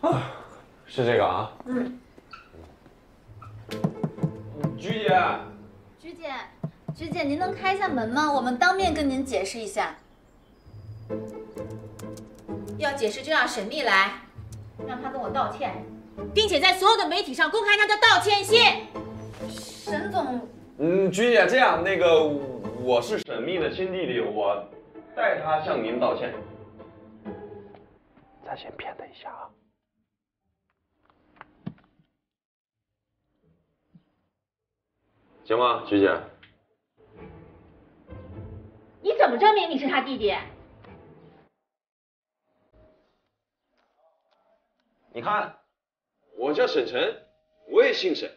啊，是这个啊。嗯。菊姐，菊姐，菊姐，您能开一下门吗？我们当面跟您解释一下。要解释就让沈秘来，让他跟我道歉，并且在所有的媒体上公开他的道歉信。沈总，嗯，菊姐，这样，那个我是沈秘的亲弟弟，我代他向您道歉。咱先骗他一下啊。行吗，徐姐？你怎么证明你是他弟弟？你看，我叫沈晨，我也姓沈，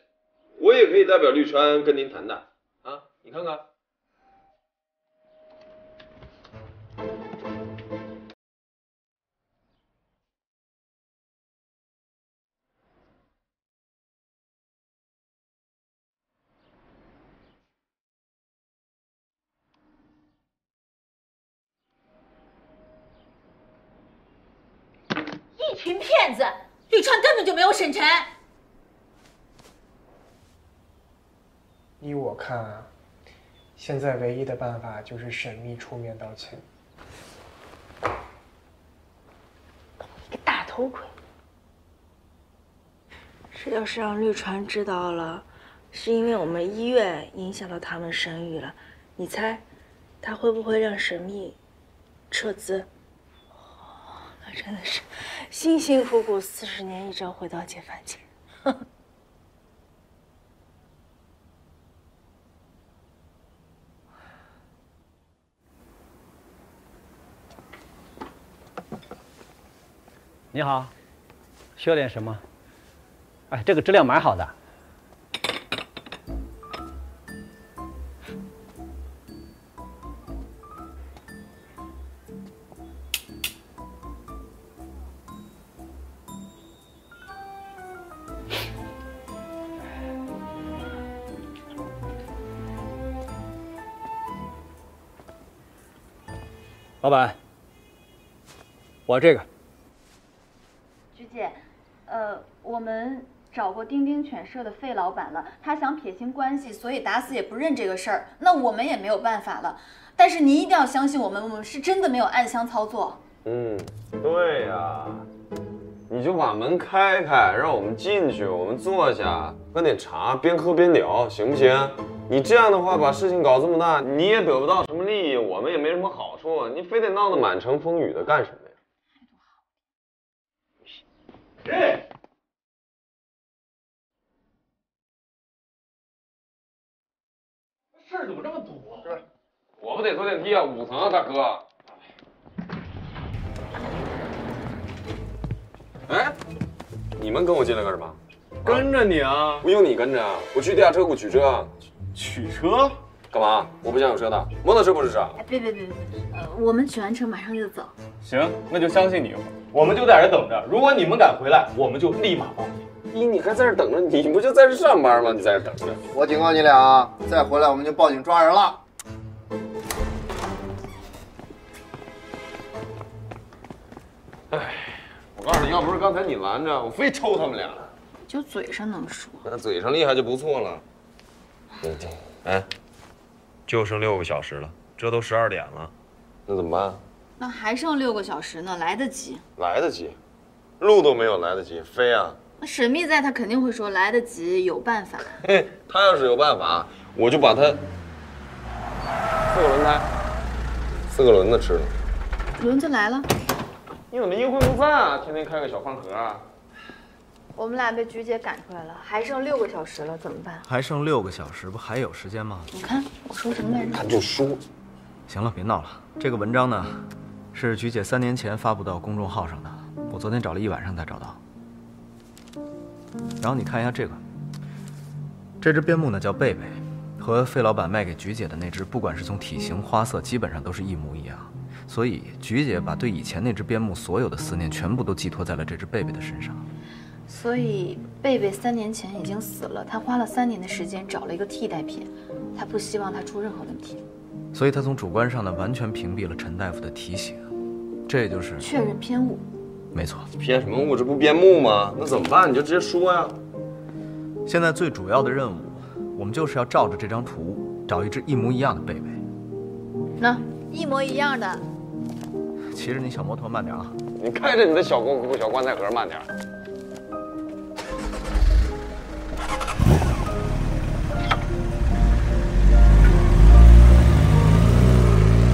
我也可以代表绿川跟您谈谈啊！你看看，群骗子！绿川根本就没有沈晨。依我看啊，现在唯一的办法就是沈秘出面道歉。一个大头鬼！这要是让绿川知道了，是因为我们医院影响到他们生育了，你猜他会不会让沈秘撤资？真的是。辛辛苦苦四十年，一朝回到解放前。你好，需要点什么？哎，这个质量蛮好的。老板，我这个。菊姐，呃，我们找过丁丁犬舍的费老板了，他想撇清关系，所以打死也不认这个事儿。那我们也没有办法了。但是您一定要相信我们，我们是真的没有暗箱操作。嗯，对呀，你就把门开开，让我们进去，我们坐下喝点茶，边喝边聊，行不行？你这样的话，把事情搞这么大，你也得不到什么利益，我们也没什么好处，你非得闹得满城风雨的干什么呀？哎，事儿怎么这么多？是，我不得坐电梯啊，五层啊，大哥。你们跟我进来干什么？跟着你啊！不用你跟着，我去地下车库取车。取车？干嘛？我不想有车的，摩托车不是车。哎，别别别别，呃，我们取完车马上就走。行，那就相信你，我们就在这等着。如果你们敢回来，我们就立马报警。你，你还在这等着？你不就在这上班吗？你在这等着。我警告你俩啊，再回来我们就报警抓人了。哎，我告诉你要不是刚才你拦着，我非抽他们俩。就嘴上能说，那嘴上厉害就不错了。嗯，哎，就剩六个小时了，这都十二点了，那怎么办？那还剩六个小时呢，来得及。来得及，路都没有来得及，飞啊！那沈秘在，他肯定会说来得及，有办法。嘿，他要是有办法，我就把他四个轮胎、四个轮子吃了。轮子来了，你怎么阴魂不散啊？天天开个小饭盒啊？我们俩被菊姐赶出来了，还剩六个小时了，怎么办？还剩六个小时，不还有时间吗？你看我说什么来着？他就说，行了，别闹了。这个文章呢，是菊姐三年前发布到公众号上的，我昨天找了一晚上才找到。然后你看一下这个，这只边牧呢叫贝贝，和费老板卖给菊姐的那只，不管是从体型、花色，基本上都是一模一样。所以菊姐把对以前那只边牧所有的思念，全部都寄托在了这只贝贝的身上。所以贝贝三年前已经死了，她花了三年的时间找了一个替代品，她不希望他出任何问题，所以她从主观上呢完全屏蔽了陈大夫的提醒，这也就是确认偏误。没错。偏什么误？这不边牧吗？那怎么办？你就直接说呀。现在最主要的任务，我们就是要照着这张图找一只一模一样的贝贝。那一模一样的，骑着你小摩托慢点啊！你开着你的小棺小棺材盒慢点。